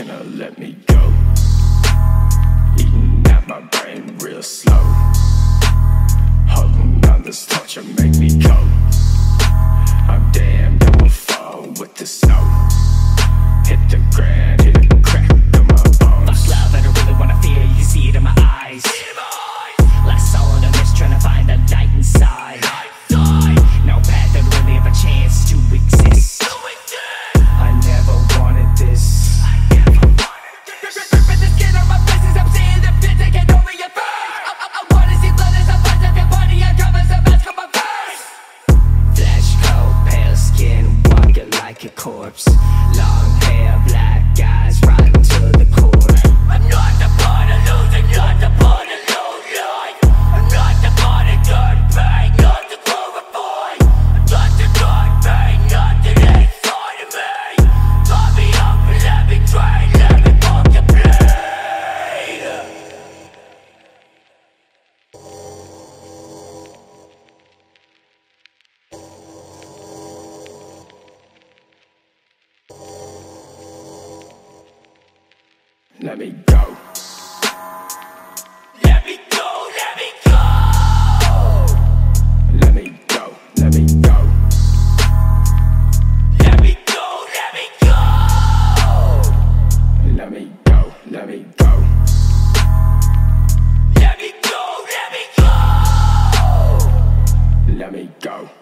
tenor, let me go. Eating at my brain real slow. Holding on this torture, make me go. I'm damned, I fall with the snow. Hit the ground, hit the like a corpse. Long Let me go. Let me go, let me go. Let me go, let me go. Let me go, let me go. Let me go, let me go.